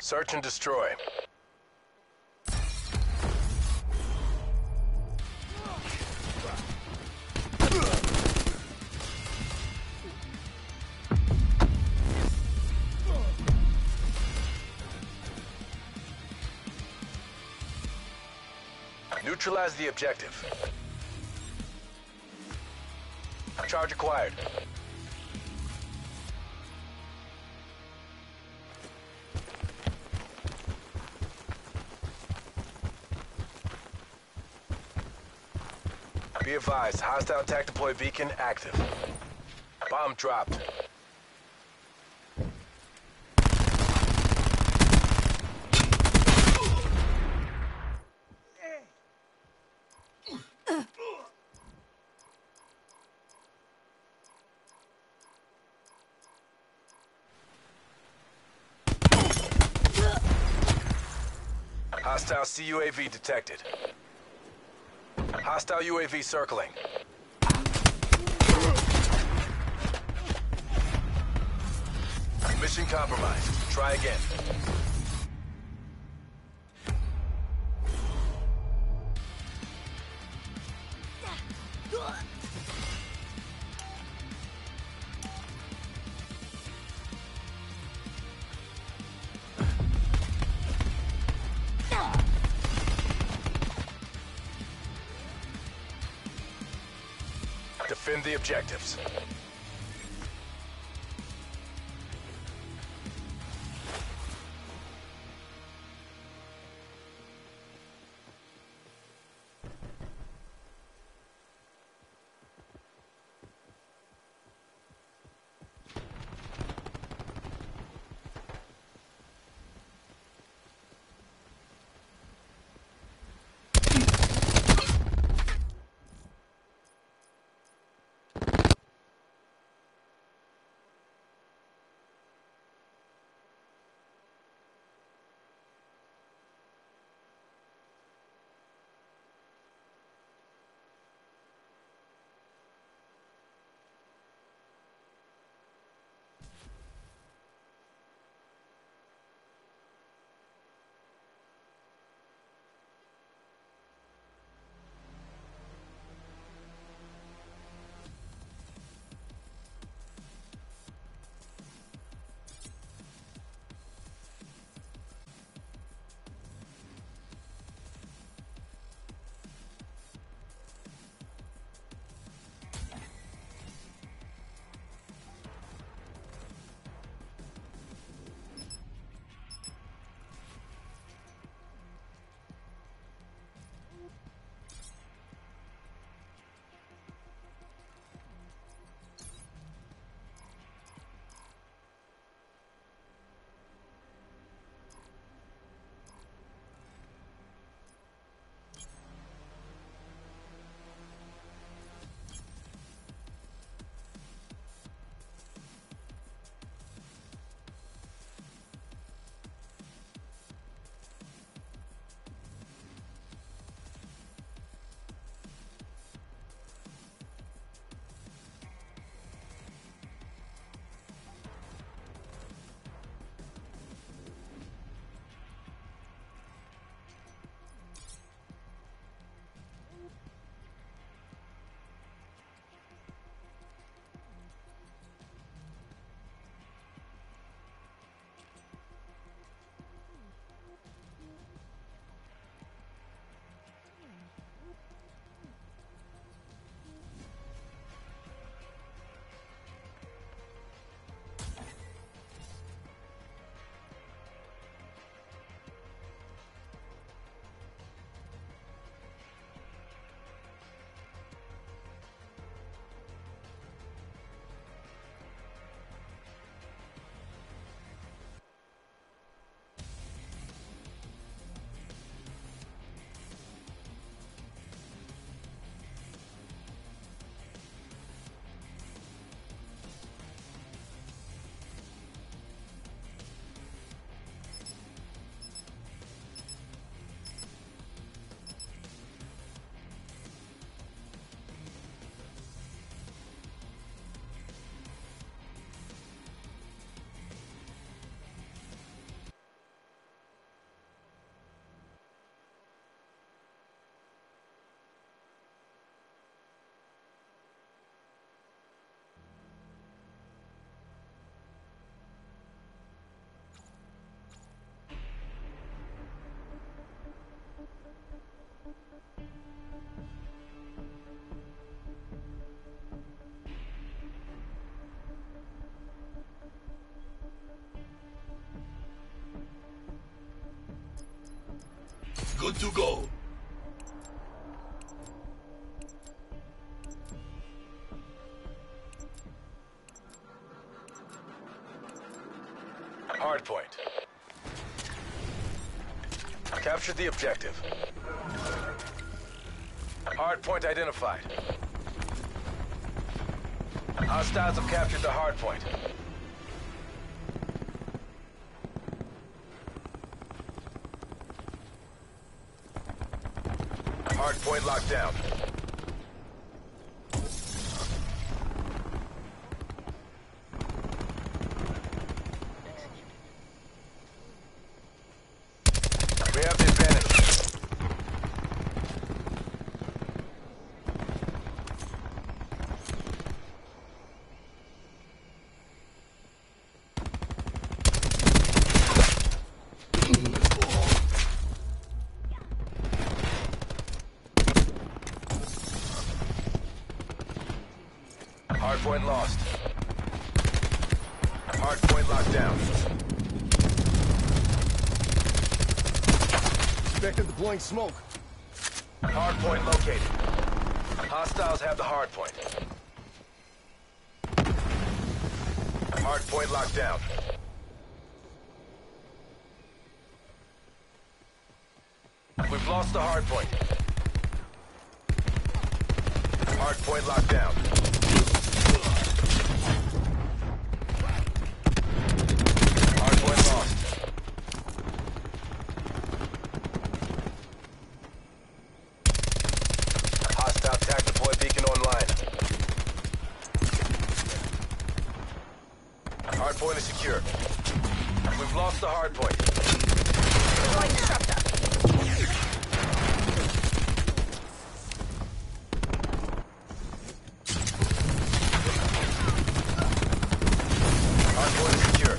Search and destroy. Neutralize the objective. Charge acquired. Be advised, hostile attack deploy beacon active. Bomb dropped. Hostile CUAV detected. Hostile UAV circling. Mission compromised. Try again. Objectives. Good to go. Hard point. Captured the objective. Hard point identified. Hostiles have captured the hardpoint. Hardpoint locked down. We have the advantage. Hardpoint lost. Hardpoint locked down. Expected deploying smoke. Hardpoint located. Hostiles have the hardpoint. Hardpoint locked down. We've lost the hardpoint. Hardpoint locked down. Hardpoint lost. Hostile attack deploy beacon online. Hardpoint is secure. We've lost the hardpoint. Deploying disruptor. Hardpoint is secure.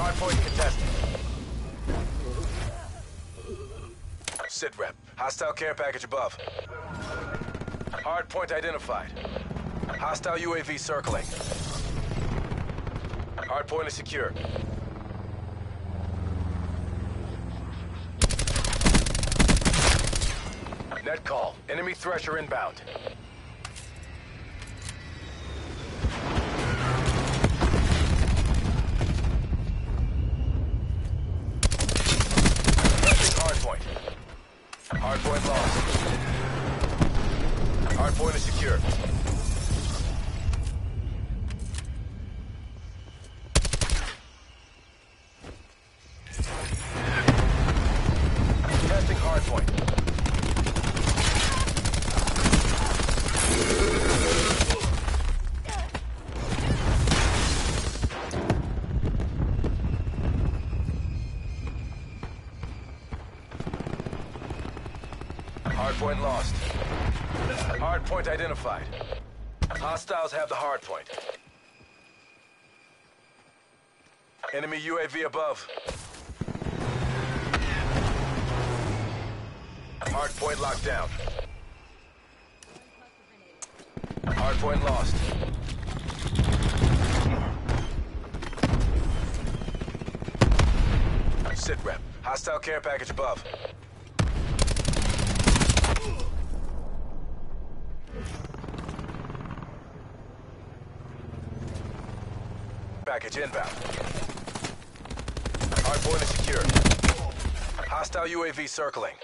Hardpoint contested. Sit rep. Hostile care package above. Hard point identified. Hostile UAV circling. Hardpoint is secure. Net call. Enemy Thresher inbound. Hardpoint. Hardpoint lost. Hardpoint is secure. Hardpoint lost. Hardpoint identified. Hostiles have the hardpoint. Enemy UAV above. Hardpoint locked down. Hardpoint lost. Sit rep. Hostile care package above. Package inbound. Hardpoint is secure. Hostile UAV circling.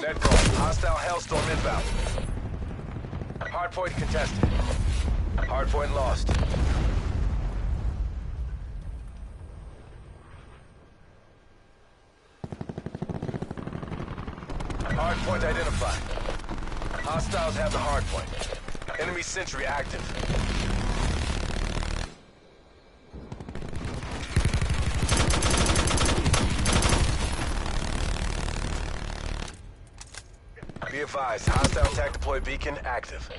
Net call. Hostile Hellstorm inbound. Hardpoint contested. Hardpoint lost. Hardpoint identified. Hostiles have the hardpoint. Enemy sentry active. Advised, hostile attack deploy beacon active.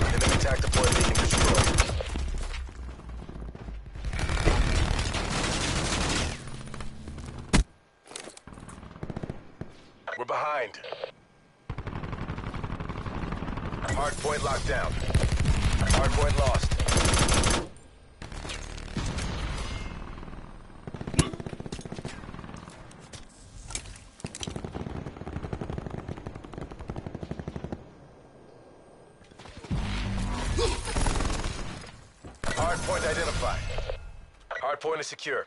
Enemy attack deploy beacon destroyed. We're behind. Hard point locked down. Hard point lost. Is secure.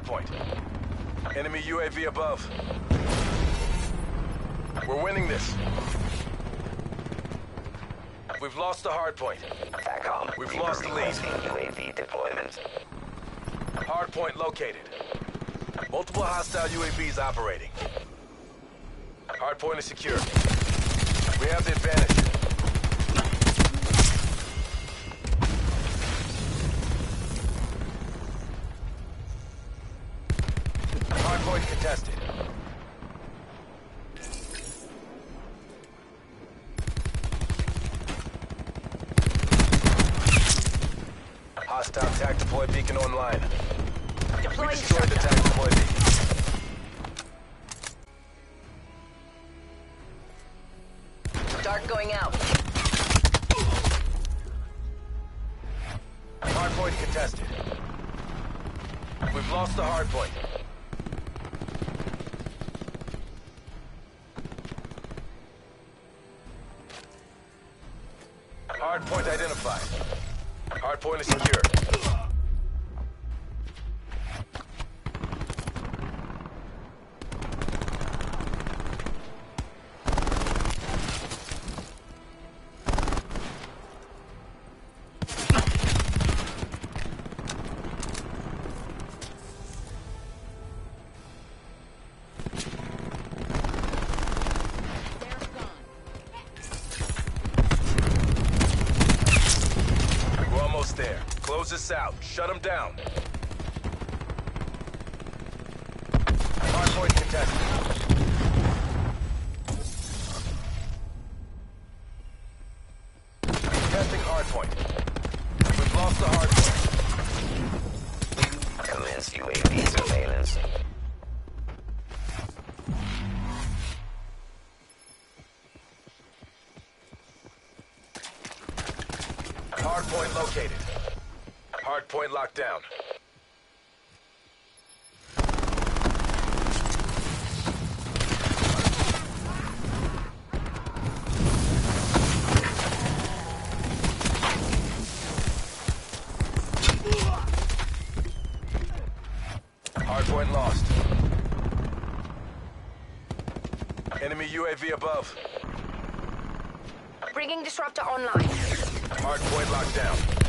Hardpoint. Enemy UAV above. We're winning this. We've lost the hardpoint. TACOM. We've lost the lead. UAV deployment. Hardpoint located. Multiple hostile UAVs operating. Hardpoint is secure. We have the advantage. Hardpoint is secure. Out. Shut them down. Hardpoint contested. Contesting hardpoint. We've lost the hardpoint. Commence UAV surveillance. Hardpoint located. Hardpoint locked down. Hardpoint lost. Enemy UAV above. Bringing disruptor online. Hardpoint locked down.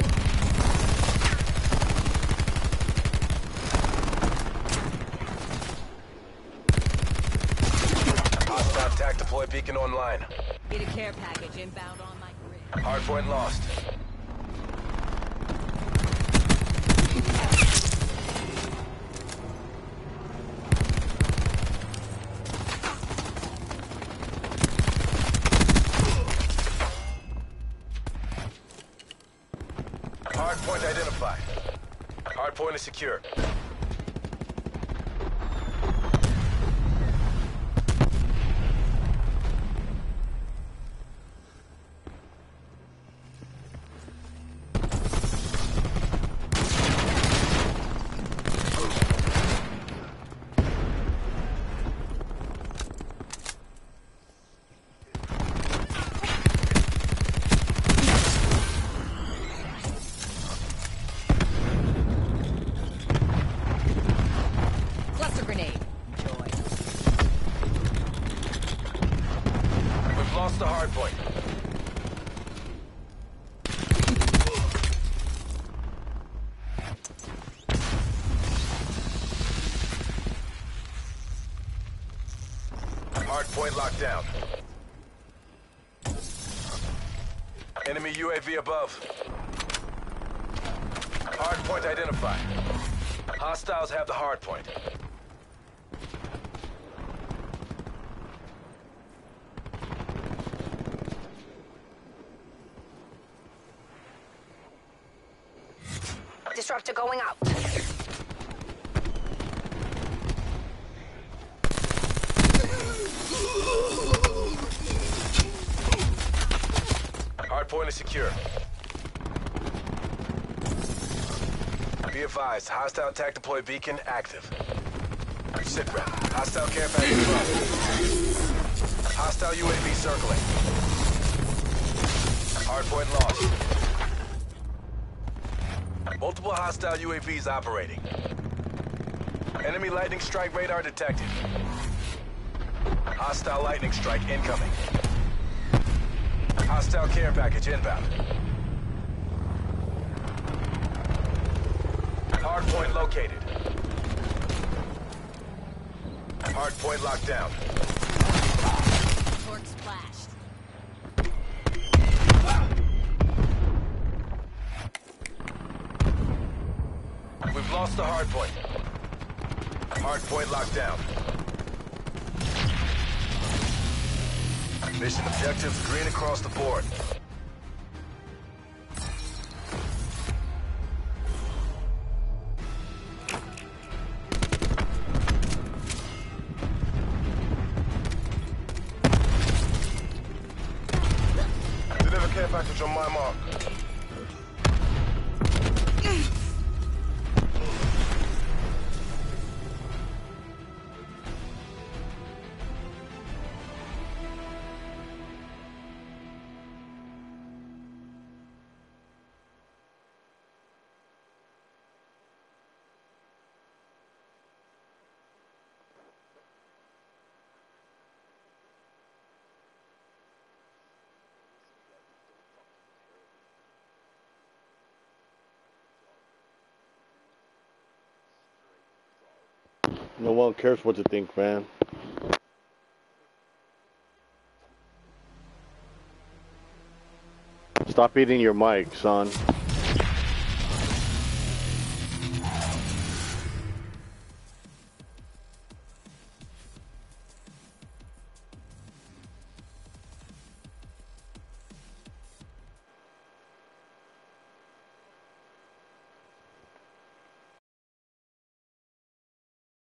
Hostile attack deploy beacon online. Need a care package inbound on my grid. Hardpoint lost. Hardpoint identified. Hardpoint is secure. Point locked down. Enemy UAV above. Hard point identified. Hostiles have the hard point. Hard is secure. Be advised, hostile attack deploy beacon active. Sit rep. Hostile care package. Hostile UAV circling. Hard point lost. Multiple hostile UAVs operating. Enemy lightning strike radar detected. Hostile lightning strike incoming. Hostile care package inbound. Hard point located. Hard point locked down. Torque splashed. We've lost the hard point. Hard point locked down. Mission objectives green across the board. Deliver care package on my mark. No one cares what you think, man. Stop eating your mic, son.